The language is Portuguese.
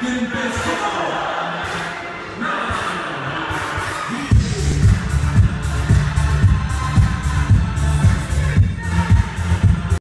Tempestade.